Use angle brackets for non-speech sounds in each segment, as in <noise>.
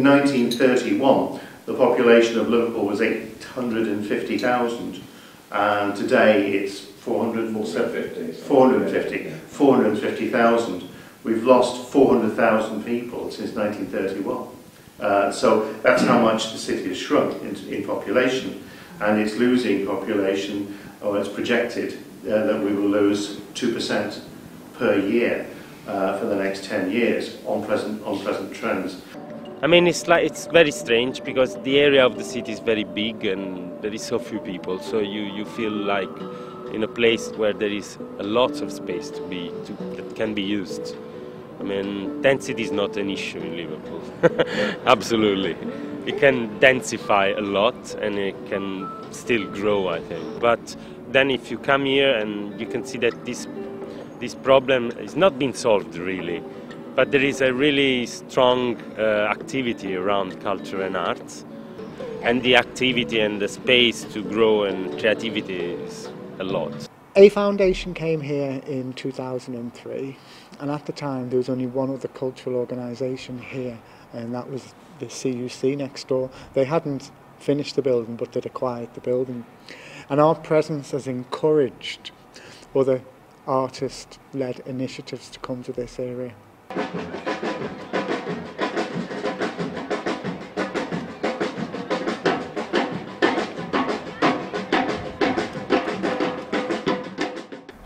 in 1931, the population of Liverpool was 850,000, and today it's 450, 450, 450,000. We've lost 400,000 people since 1931. Uh, so that's how much the city has shrunk in, in population, and it's losing population, or it's projected uh, that we will lose 2% per year uh, for the next 10 years on present, on present trends. I mean, it's like it's very strange because the area of the city is very big and there is so few people. So you, you feel like in a place where there is a lot of space to be to, that can be used. I mean, density is not an issue in Liverpool. <laughs> Absolutely, it can densify a lot and it can still grow. I think, but then if you come here and you can see that this this problem is not being solved really but there is a really strong uh, activity around culture and arts and the activity and the space to grow and creativity is a lot. A Foundation came here in 2003 and at the time there was only one other cultural organisation here and that was the CUC next door. They hadn't finished the building but they'd acquired the building and our presence has encouraged other artist-led initiatives to come to this area.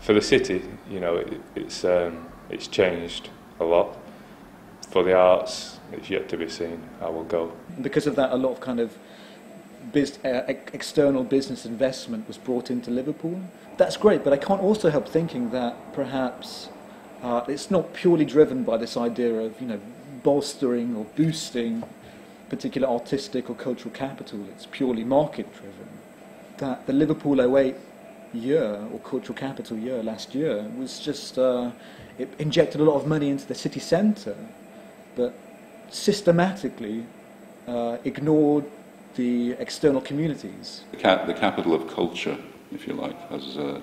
For the city, you know, it, it's um, it's changed a lot. For the arts, it's yet to be seen how will go. Because of that, a lot of kind of biz, uh, external business investment was brought into Liverpool. That's great, but I can't also help thinking that perhaps uh, it's not purely driven by this idea of you know bolstering or boosting particular artistic or cultural capital. It's purely market driven. That the Liverpool 08 year or cultural capital year last year was just uh, it injected a lot of money into the city centre, but systematically uh, ignored the external communities. The, cap- the capital of culture, if you like, has uh,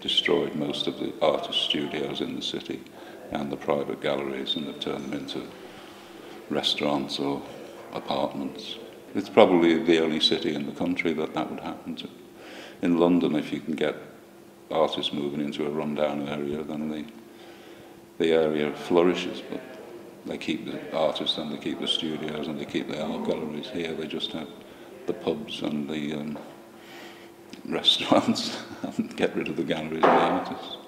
destroyed most of the artist studios in the city and the private galleries and have turned them into restaurants or apartments. It's probably the only city in the country that that would happen to. In London, if you can get artists moving into a rundown area, then the, the area flourishes. But they keep the artists and they keep the studios and they keep the art galleries here. They just have the pubs and the um, <laughs> restaurants and <laughs> get rid of the galleries and the artists.